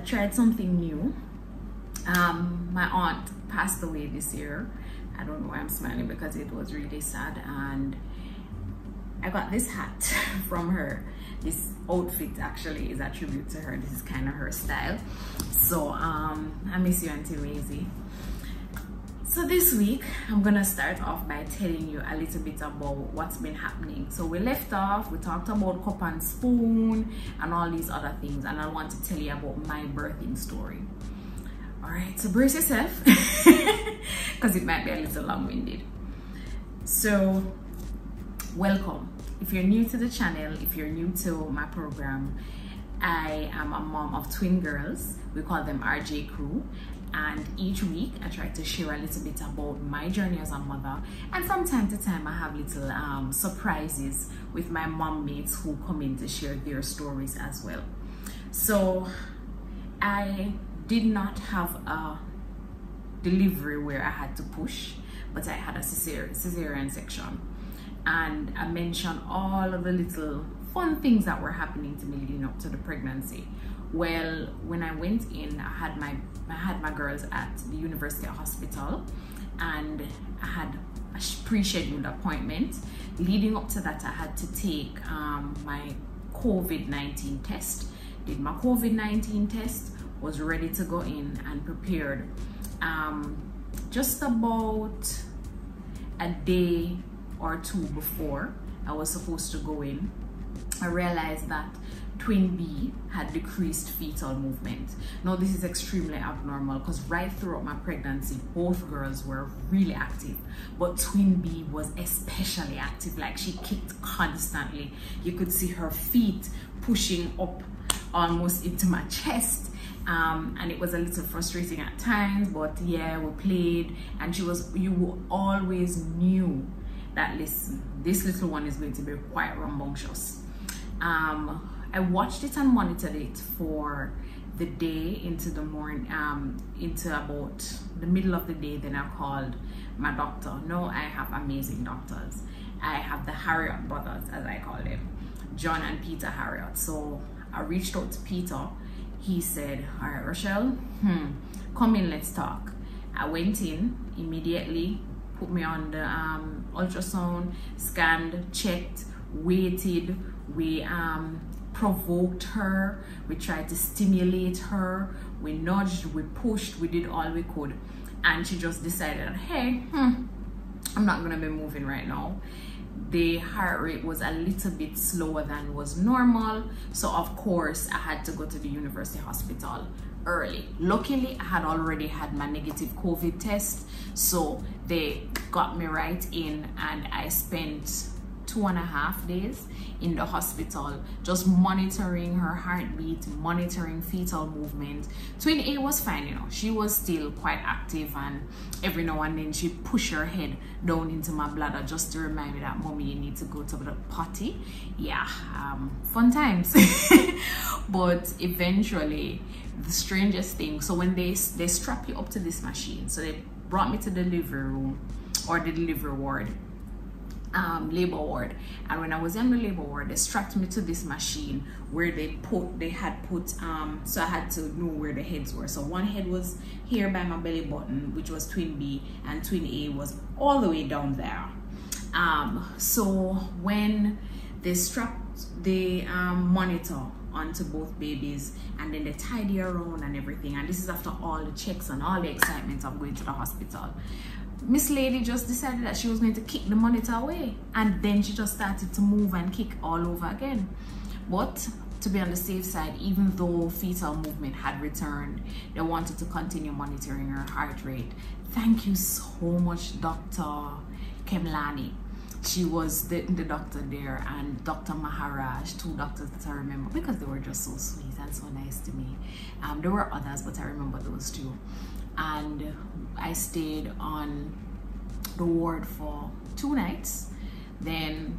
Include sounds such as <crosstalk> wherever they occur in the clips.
tried something new. Um, my aunt passed away this year. I don't know why I'm smiling because it was really sad and I got this hat <laughs> from her. This outfit actually is a tribute to her. This is kind of her style. So um, I miss you Auntie Maisie. So this week, I'm gonna start off by telling you a little bit about what's been happening. So we left off, we talked about cup and spoon and all these other things and I want to tell you about my birthing story. All right, so brace yourself <laughs> because it might be a little long-winded. So welcome. If you're new to the channel, if you're new to my program, I am a mom of twin girls. We call them RJ Crew. And each week I try to share a little bit about my journey as a mother. And from time to time I have little um, surprises with my mom mates who come in to share their stories as well. So I did not have a delivery where I had to push, but I had a cesarean, cesarean section. And I mentioned all of the little fun things that were happening to me leading up to the pregnancy. Well, when I went in, I had my I had my girls at the University Hospital, and I had a pre-scheduled appointment. Leading up to that, I had to take um, my COVID-19 test. Did my COVID-19 test, was ready to go in and prepared. Um, just about a day or two before I was supposed to go in, I realized that twin B had decreased fetal movement. Now this is extremely abnormal because right throughout my pregnancy, both girls were really active, but twin B was especially active. Like she kicked constantly. You could see her feet pushing up almost into my chest. Um, and it was a little frustrating at times, but yeah, we played and she was, you always knew that listen, this little one is going to be quite rambunctious. Um, I watched it and monitored it for the day into the morning, um, into about the middle of the day. Then I called my doctor. No, I have amazing doctors. I have the Harriot brothers, as I call them, John and Peter Harriot. So I reached out to Peter. He said, All right, Rochelle, hmm, come in, let's talk. I went in immediately, put me on the um, ultrasound, scanned, checked, waited. We um, provoked her, we tried to stimulate her, we nudged, we pushed, we did all we could. And she just decided, hey, hmm, I'm not gonna be moving right now. The heart rate was a little bit slower than was normal. So of course I had to go to the university hospital early. Luckily, I had already had my negative COVID test. So they got me right in and I spent two and a half days in the hospital just monitoring her heartbeat monitoring fetal movement. Twin a was fine you know. She was still quite active and every now and then she push her head down into my bladder just to remind me that mommy you need to go to the potty. Yeah um, fun times. <laughs> But eventually the strangest thing so when they they strap you up to this machine so they brought me to the delivery room or the delivery ward um, labor ward. And when I was in the labor ward they strapped me to this machine where they put they had put um, so I had to know where the heads were. So one head was here by my belly button which was twin B and twin A was all the way down there. Um, so when they strapped the um, monitor onto both babies and then they tied you around and everything and this is after all the checks and all the excitement of going to the hospital Miss Lady just decided that she was going to kick the monitor away and then she just started to move and kick all over again. But to be on the safe side, even though fetal movement had returned, they wanted to continue monitoring her heart rate. Thank you so much, Dr. Kemlani. She was the, the doctor there and Dr. Maharaj, two doctors that I remember because they were just so sweet and so nice to me. Um, there were others, but I remember those two and I stayed on the ward for two nights then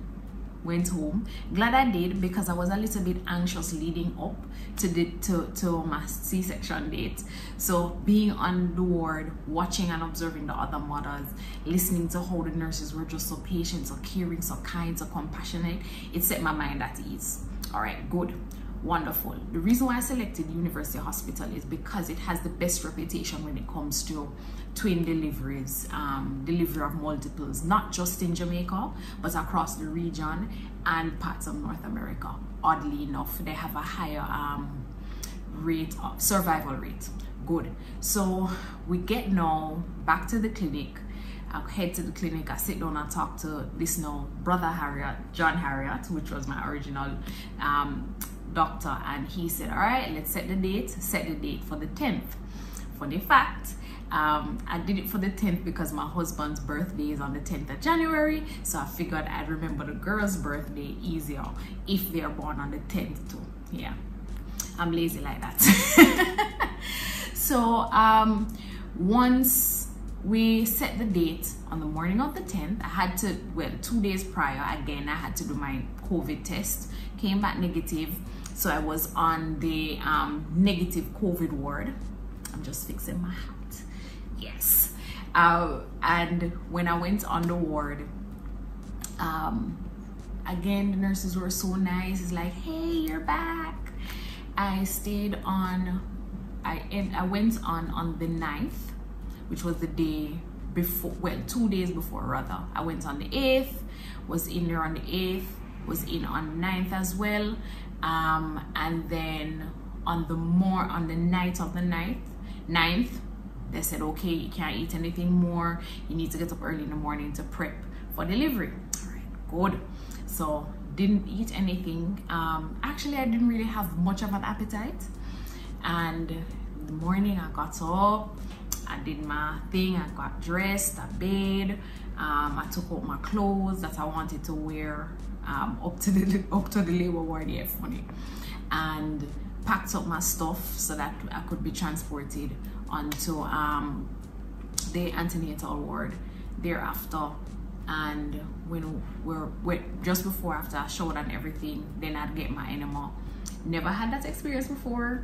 went home. Glad I did because I was a little bit anxious leading up to the to, to my c-section date. So being on the ward watching and observing the other mothers listening to how the nurses were just so patient so caring so kind so compassionate it set my mind at ease. All right good wonderful. The reason why I selected University Hospital is because it has the best reputation when it comes to twin deliveries, um, delivery of multiples, not just in Jamaica, but across the region and parts of North America. Oddly enough, they have a higher um, rate of survival rate. Good. So we get now back to the clinic. I head to the clinic, I sit down and talk to this now brother Harriot, John Harriot, which was my original um, doctor and he said all right let's set the date set the date for the 10th for the fact. Um, I did it for the 10th because my husband's birthday is on the 10th of January so I figured I'd remember the girl's birthday easier if they're born on the 10th too. Yeah. I'm lazy like that. <laughs> So um, once we set the date on the morning of the 10th I had to well two days prior again I had to do my COVID test. Came back negative so I was on the um, negative COVID ward. I'm just fixing my hat. Yes. Uh, and when I went on the ward, um, again, the nurses were so nice. It's like, hey, you're back. I stayed on, I, I went on on the 9th, which was the day before, well, two days before rather. I went on the 8th, was in there on the 8th, was in on the 9th as well um, and then on the more on the night of the ninth ninth they said okay you can't eat anything more. You need to get up early in the morning to prep for delivery. All right good. So didn't eat anything. Um, actually i didn't really have much of an appetite. And in the morning i got up i did my thing i got dressed i bathed um, i took out my clothes that i wanted to wear um, up to the up to the labor ward yeah funny. And packed up my stuff so that I could be transported onto um, the antenatal ward thereafter. And when we're, we're just before after I showed and everything then I'd get my enema. Never had that experience before.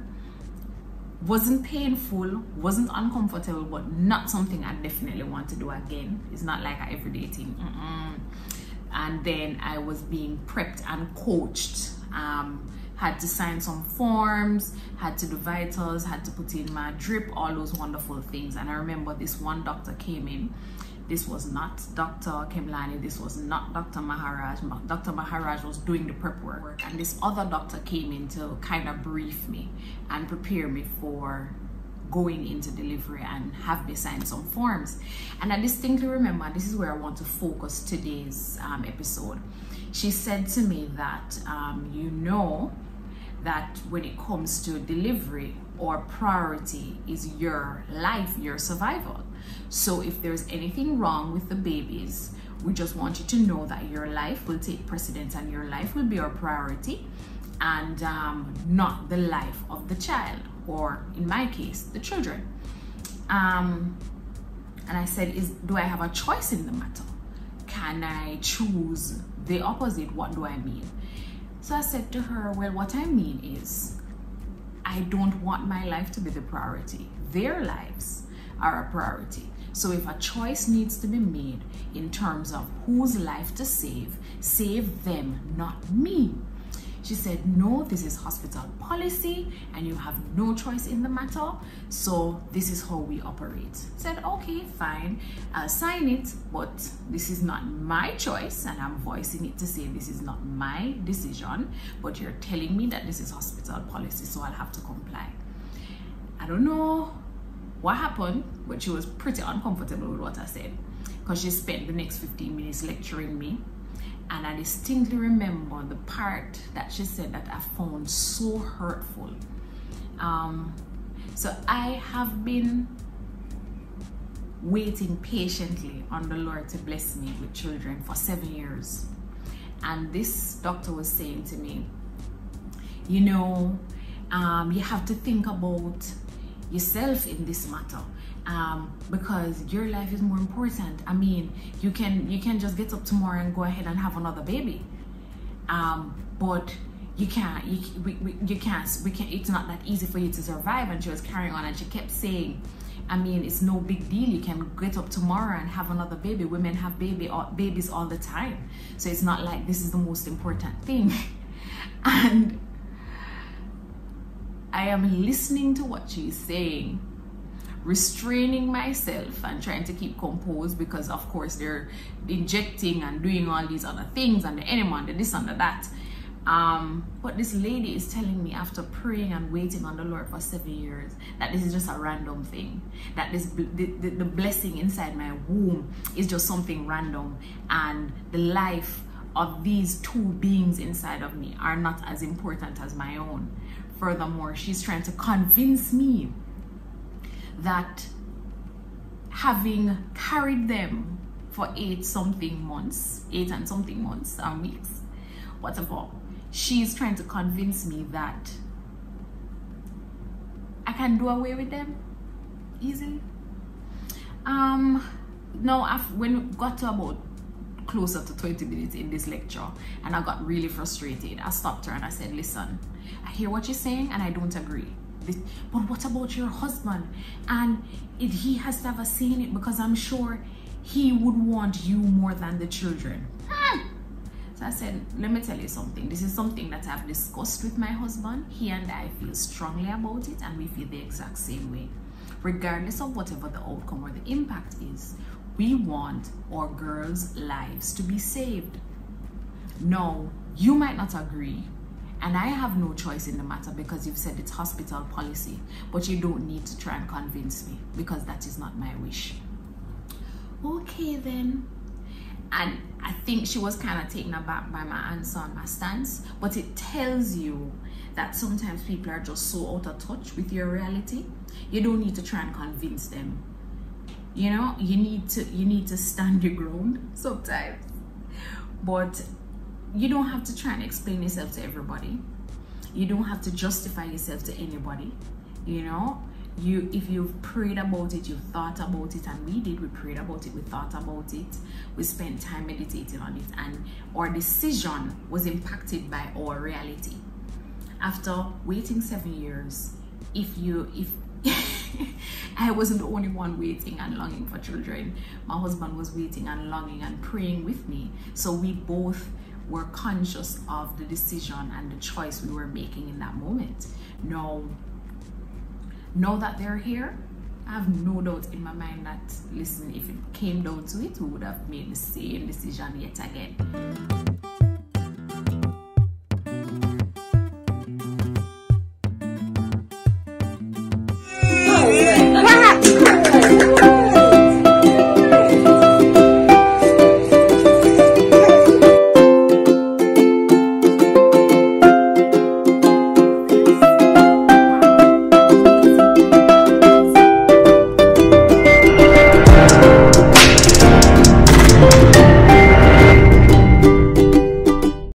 Wasn't painful wasn't uncomfortable but not something I definitely want to do again. It's not like a everyday thing. Mm -mm and then I was being prepped and coached. Um, had to sign some forms, had to do vitals, had to put in my drip, all those wonderful things. And I remember this one doctor came in. This was not Dr. Kemlani, this was not Dr. Maharaj. Dr. Maharaj was doing the prep work. And this other doctor came in to kind of brief me and prepare me for going into delivery and have me sign some forms. And I distinctly remember, this is where I want to focus today's um, episode. She said to me that um, you know that when it comes to delivery, or priority is your life, your survival. So if there's anything wrong with the babies, we just want you to know that your life will take precedence and your life will be our priority and um, not the life of the child or in my case the children. Um, and I said is do I have a choice in the matter? Can I choose the opposite? What do I mean? So I said to her well what I mean is I don't want my life to be the priority. Their lives are a priority. So if a choice needs to be made in terms of whose life to save save them not me she said, no, this is hospital policy and you have no choice in the matter. So this is how we operate. Said, okay, fine, I'll sign it, but this is not my choice. And I'm voicing it to say this is not my decision, but you're telling me that this is hospital policy, so I'll have to comply. I don't know what happened, but she was pretty uncomfortable with what I said because she spent the next 15 minutes lecturing me and I distinctly remember the part that she said that I found so hurtful. Um, so I have been waiting patiently on the Lord to bless me with children for seven years. And this doctor was saying to me, you know, um, you have to think about yourself in this matter um, because your life is more important. I mean, you can you can just get up tomorrow and go ahead and have another baby, um, but you can't. You we, we, you can't. We can't It's not that easy for you to survive. And she was carrying on, and she kept saying, I mean, it's no big deal. You can get up tomorrow and have another baby. Women have baby or babies all the time, so it's not like this is the most important thing. <laughs> and I am listening to what she's saying, restraining myself and trying to keep composed because of course they're injecting and doing all these other things and the enema and the this and the that. Um, but this lady is telling me after praying and waiting on the Lord for seven years that this is just a random thing. That this the, the, the blessing inside my womb is just something random and the life of these two beings inside of me are not as important as my own. Furthermore, she's trying to convince me that having carried them for eight something months, eight and something months and weeks, whatever, she's trying to convince me that I can do away with them easily. Um, no, when we got to about closer to 20 minutes in this lecture and I got really frustrated. I stopped her and I said, listen, I hear what you're saying and I don't agree. But what about your husband? And it, he has to have a say in it because I'm sure he would want you more than the children. Hmm. So I said, let me tell you something. This is something that I've discussed with my husband. He and I feel strongly about it and we feel the exact same way. Regardless of whatever the outcome or the impact is, we want our girls' lives to be saved. No, you might not agree, and I have no choice in the matter because you've said it's hospital policy, but you don't need to try and convince me because that is not my wish. Okay, then. And I think she was kind of taken aback by my answer and my stance, but it tells you that sometimes people are just so out of touch with your reality. You don't need to try and convince them you know you need to you need to stand your ground <laughs> sometimes but you don't have to try and explain yourself to everybody you don't have to justify yourself to anybody you know you if you've prayed about it you've thought about it and we did we prayed about it we thought about it we spent time meditating on it and our decision was impacted by our reality after waiting seven years if you if <laughs> I wasn't the only one waiting and longing for children. My husband was waiting and longing and praying with me. So we both were conscious of the decision and the choice we were making in that moment. Now, know that they're here. I have no doubt in my mind that, listen, if it came down to it, we would have made the same decision yet again.